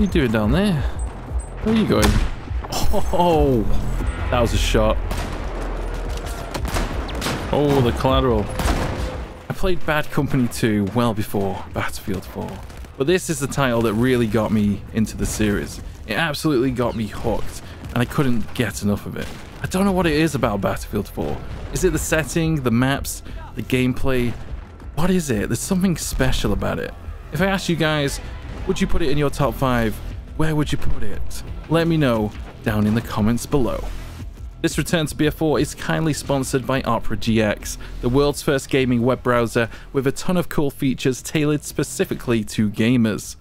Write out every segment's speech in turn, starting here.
You doing down there? Where are you going? Oh, that was a shot. Oh, the collateral. I played Bad Company 2 well before Battlefield 4. But this is the title that really got me into the series. It absolutely got me hooked, and I couldn't get enough of it. I don't know what it is about Battlefield 4. Is it the setting, the maps, the gameplay? What is it? There's something special about it. If I asked you guys, would you put it in your top 5? Where would you put it? Let me know down in the comments below. This return to BF4 is kindly sponsored by Opera GX, the world's first gaming web browser with a ton of cool features tailored specifically to gamers.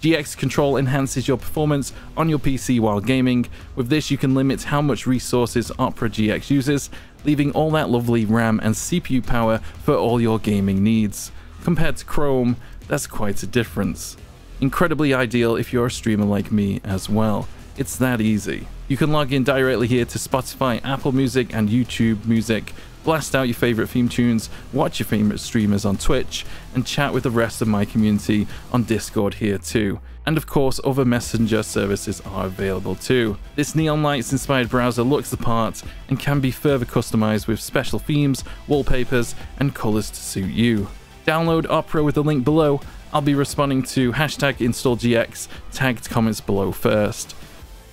GX Control enhances your performance on your PC while gaming. With this, you can limit how much resources Opera GX uses, leaving all that lovely RAM and CPU power for all your gaming needs. Compared to Chrome, that's quite a difference. Incredibly ideal if you're a streamer like me as well. It's that easy. You can log in directly here to Spotify, Apple Music, and YouTube Music, blast out your favorite theme tunes, watch your favorite streamers on Twitch, and chat with the rest of my community on Discord here too. And of course, other messenger services are available too. This Neon Lights inspired browser looks the part and can be further customized with special themes, wallpapers, and colors to suit you. Download Opera with the link below. I'll be responding to hashtag installgx tagged comments below first.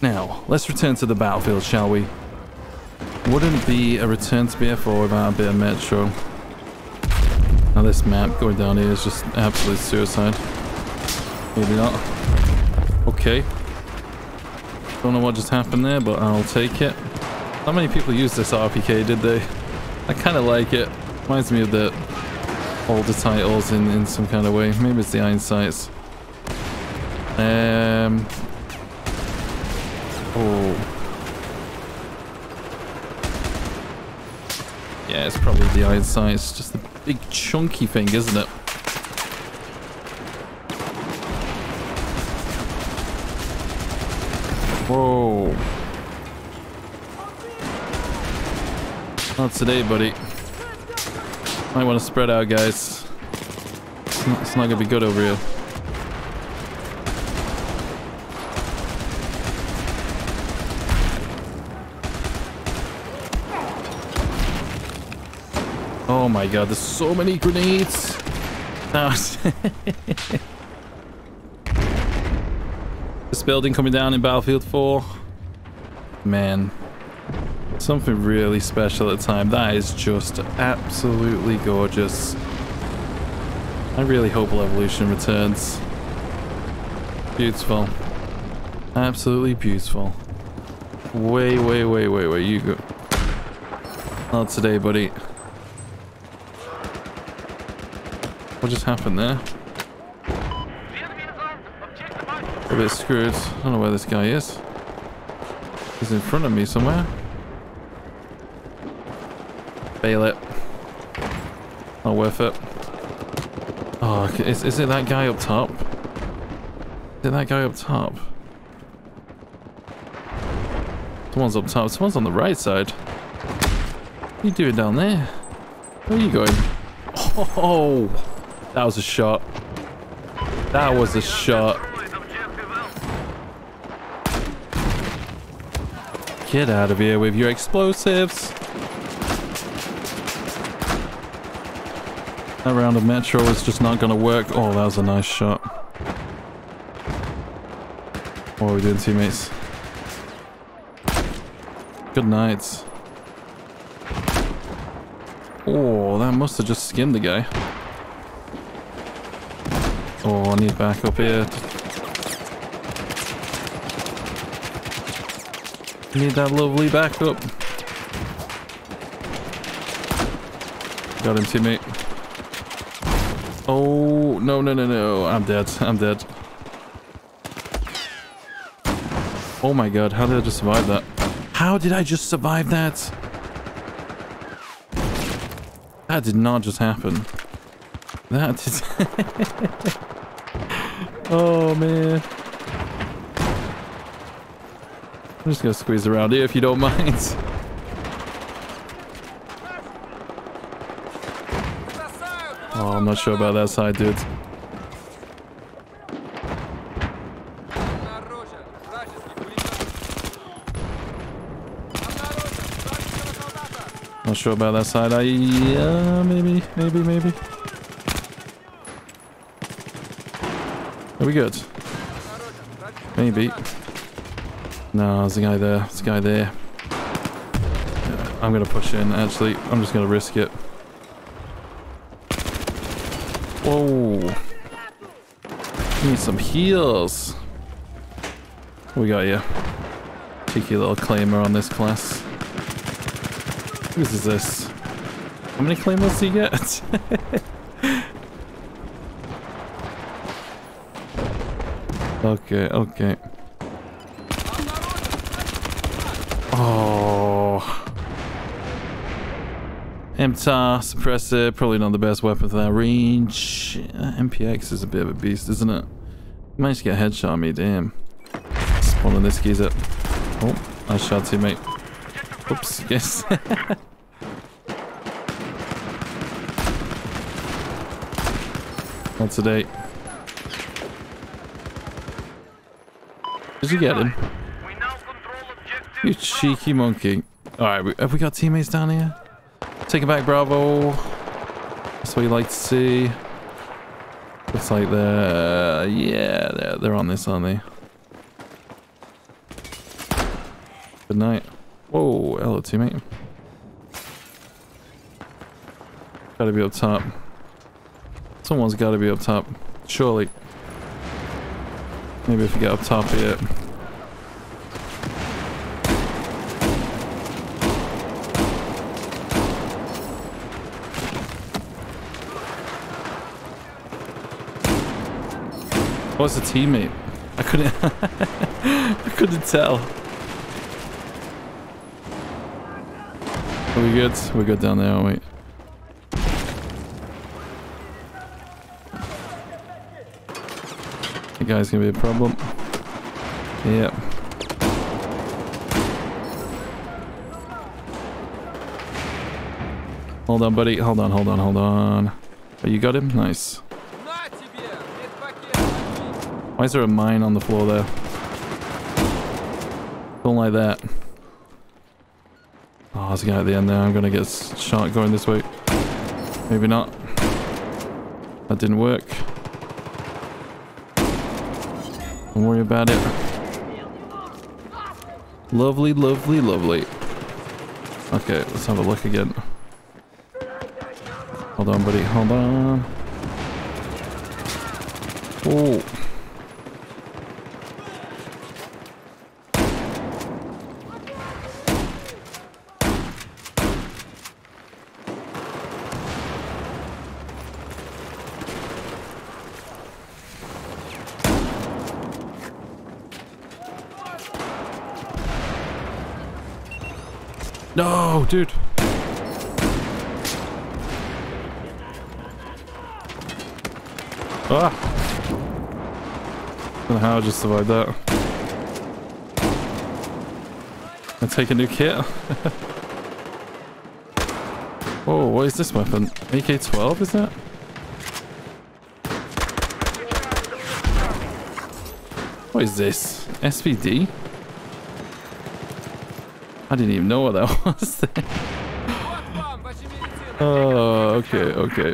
Now, let's return to the battlefield, shall we? Wouldn't be a return to BF4 without a bit of Metro. Now this map going down here is just absolute suicide. Maybe not. Okay. Don't know what just happened there, but I'll take it. Not many people use this RPK, did they? I kind of like it. Reminds me of the older titles in, in some kind of way. Maybe it's the Iron Sights. Um... Oh... Yeah, it's probably the iron sight. It's just a big chunky thing, isn't it? Whoa. Not today, buddy. Might want to spread out, guys. It's not, it's not gonna be good over here. Oh my god, there's so many grenades. This building coming down in Battlefield 4. Man. Something really special at the time. That is just absolutely gorgeous. I really hope Evolution returns. Beautiful. Absolutely beautiful. Way, way, way, way, way you go. Not today, buddy. What just happened there? A bit screwed. I don't know where this guy is. He's in front of me somewhere. Bail it. Not worth it. Oh, is, is it that guy up top? Is it that guy up top? Someone's up top. Someone's on the right side. What are you doing down there? Where are you going? Oh! That was a shot. That was a shot. Get out of here with your explosives. That round of Metro is just not going to work. Oh, that was a nice shot. What are we doing, teammates? Good night. Oh, that must have just skinned the guy. Oh, I need back up here. Need that lovely backup. Got him, teammate. Oh, no, no, no, no. I'm dead. I'm dead. Oh my god, how did I just survive that? How did I just survive that? That did not just happen. That did... Oh, man. I'm just gonna squeeze around here if you don't mind. I'm not sure about that side, dude. Not sure about that side. I, yeah, maybe, maybe, maybe. Are we good? Maybe. No, there's a guy there. There's a guy there. Yeah, I'm going to push in, actually. I'm just going to risk it. Whoa. Need some heals. We got here? Cheeky little claymore on this class. Whose is this? How many claymores do you get? okay, okay. MTAR, suppressor, probably not the best weapon for that range. Uh, MPX is a bit of a beast, isn't it? Managed to get a headshot on me, damn. Spawning this geezer. Oh, nice shot, teammate. Oops, yes. Not today. Did you get him? You cheeky monkey. Alright, have we got teammates down here? Take it back, Bravo. That's what you like to see. Looks like they're... Yeah, they're, they're on this, aren't they? Good night. Whoa, hello, teammate. Gotta be up top. Someone's gotta be up top. Surely. Maybe if we get up top here. What's a teammate? I couldn't I couldn't tell. Are we good? We're good down there, aren't we? The guy's gonna be a problem. Yep. Hold on, buddy. Hold on, hold on, hold on. Oh, you got him? Nice. Why is there a mine on the floor there? Don't like that. Oh, there's a guy at the end there. I'm gonna get shot going this way. Maybe not. That didn't work. Don't worry about it. Lovely, lovely, lovely. Okay, let's have a look again. Hold on, buddy. Hold on. Oh. No, dude. Ah! I don't know how I just survived that. I take a new kit. oh, what is this weapon? AK-12, is that? What is this? SVD? I didn't even know what that was. oh, okay, okay.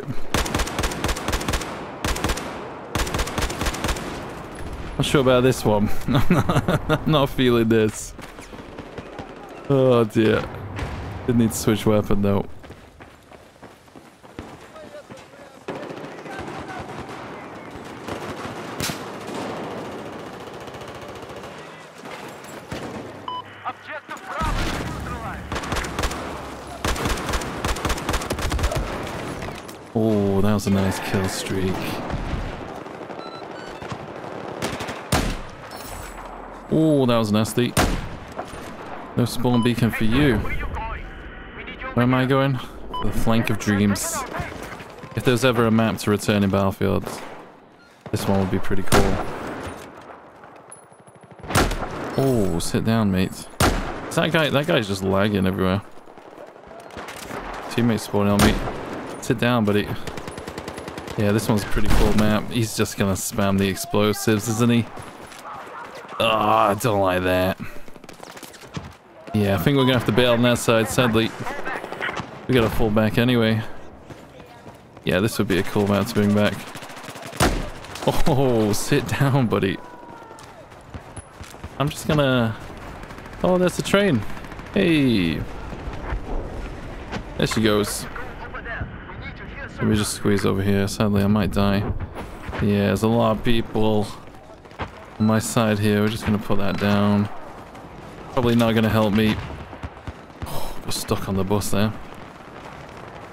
Not sure about this one. I'm not feeling this. Oh dear. Didn't need to switch weapon though. That was a nice kill streak. Oh, that was nasty. No spawn beacon for you. Where am I going? The flank of dreams. If there's ever a map to return in Battlefield, this one would be pretty cool. Oh, sit down, mate. Is that guy? That guy's just lagging everywhere. Teammates spawning on me. Sit down, buddy. Yeah, this one's a pretty cool map. He's just gonna spam the explosives, isn't he? Oh, I don't like that. Yeah, I think we're gonna have to bail on that side, sadly. We gotta fall back anyway. Yeah, this would be a cool map to bring back. Oh, sit down, buddy. I'm just gonna... Oh, there's the train. Hey. There she goes. Let me just squeeze over here. Sadly, I might die. Yeah, there's a lot of people on my side here. We're just going to put that down. Probably not going to help me. Oh, we're stuck on the bus there.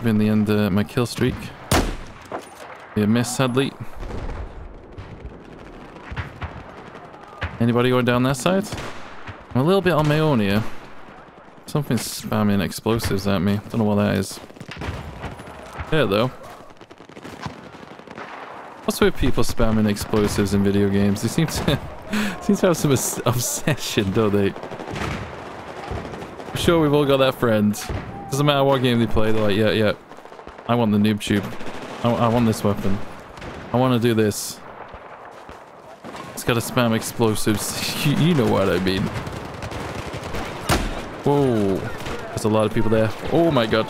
Been the end of my kill streak. Be a miss, sadly. Anybody going down that side? I'm a little bit on my own here. Something's spamming explosives at me. Don't know what that is. Though. What's with people spamming explosives in video games? They seem to seem to have some obsession, don't they? I'm sure we've all got that friend. Doesn't matter what game they play, they're like, yeah, yeah. I want the noob tube. I, I want this weapon. I want to do this. It's got to spam explosives. you, you know what I mean. Whoa. There's a lot of people there. Oh my god.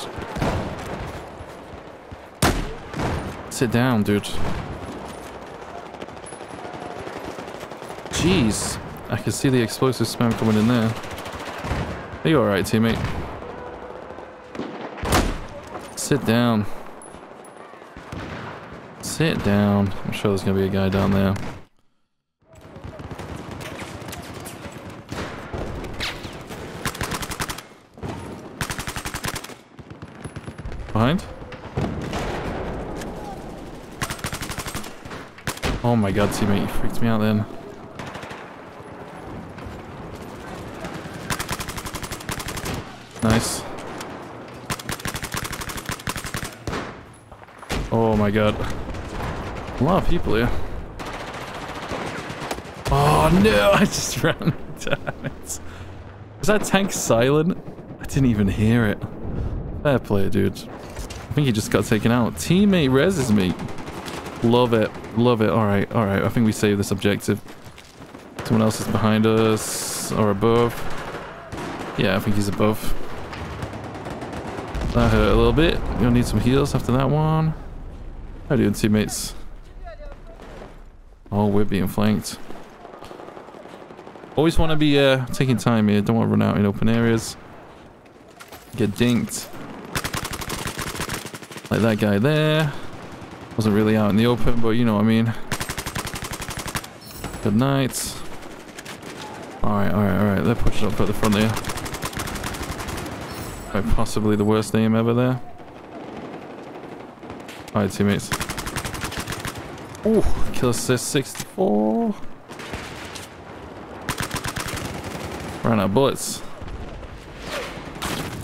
Sit down, dude. Jeez. I can see the explosive spam coming in there. Are you alright, teammate? Sit down. Sit down. I'm sure there's to be a guy down there. Behind? Oh my god, teammate, you freaked me out then. Nice. Oh my god. A lot of people here. Oh no, I just ran. Damn it. Was that tank silent? I didn't even hear it. Fair play, dude. I think he just got taken out. Teammate reses me. Love it. Love it. Alright, alright. I think we saved this objective. Someone else is behind us. Or above. Yeah, I think he's above. That hurt a little bit. You'll need some heals after that one. How you doing, teammates? Oh, we're being flanked. Always want to be uh, taking time here. Don't want to run out in open areas. Get dinked. Like that guy there. Wasn't really out in the open, but you know what I mean. Good night. Alright, alright, alright. They're pushing up at the front there. Quite possibly the worst name ever there. Alright, teammates. Oh, kill assist 64. Ran out of bullets.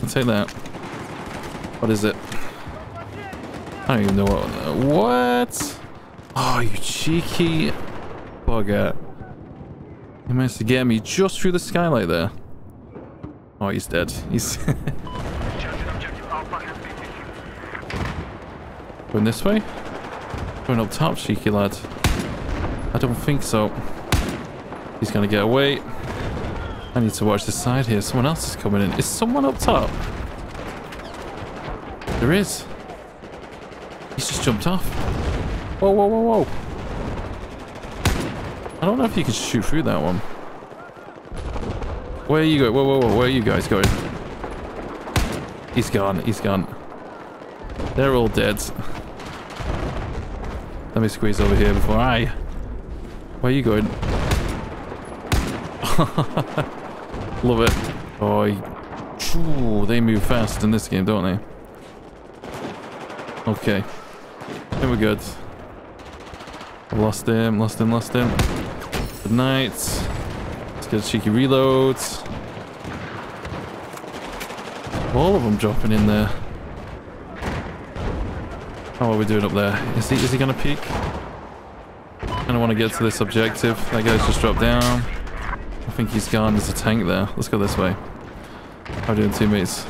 I'll take that. What is it? I don't even know what... What? Oh, you cheeky bugger. He managed to get me just through the skylight there. Oh, he's dead. He's... Going this way? Going up top, cheeky lad. I don't think so. He's gonna get away. I need to watch the side here. Someone else is coming in. Is someone up top? There is. He's just jumped off. Whoa, whoa, whoa, whoa. I don't know if you can shoot through that one. Where are you going? Whoa, whoa, whoa. Where are you guys going? He's gone. He's gone. They're all dead. Let me squeeze over here before I... Where are you going? Love it. Oh, Ooh, they move fast in this game, don't they? Okay. Then we're good. Lost him, lost him, lost him. Good night. Let's get a cheeky reloads. All of them dropping in there. Oh, How are we doing up there? Is he, is he to peek? I don't want to get to this objective. That guy's just dropped down. I think he's gone. There's a tank there. Let's go this way. How are you doing, teammates?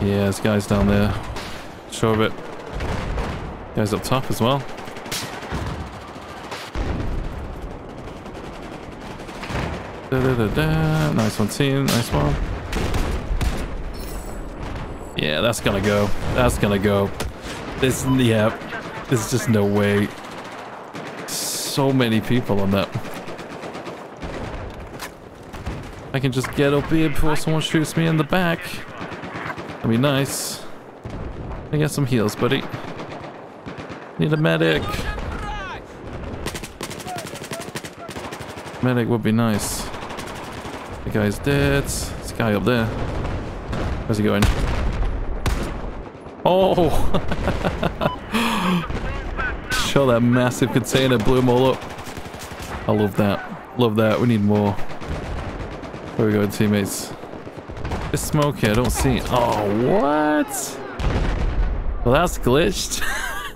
Yeah, there's guys down there. Sure of it. Guys up top as well. Da, da, da, da. Nice one, team. Nice one. Yeah, that's gonna go. That's gonna go. There's, yeah, there's just no way. So many people on that. I can just get up here before someone shoots me in the back. That'd be nice. I got some heals, buddy. Need a medic. Medic would be nice. The guy's dead. This guy up there. Where's he going? Oh! Show that massive container blew them all up. I love that. Love that. We need more. Where we going, teammates? This smoke here, I don't see. Oh, what? Well, that's glitched.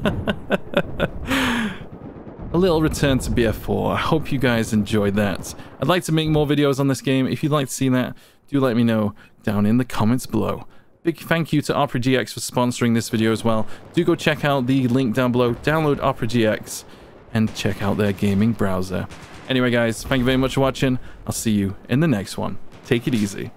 a little return to BF4. I hope you guys enjoyed that. I'd like to make more videos on this game. If you'd like to see that, do let me know down in the comments below. Big thank you to Opera GX for sponsoring this video as well. Do go check out the link down below, download Opera GX, and check out their gaming browser. Anyway guys, thank you very much for watching. I'll see you in the next one. Take it easy.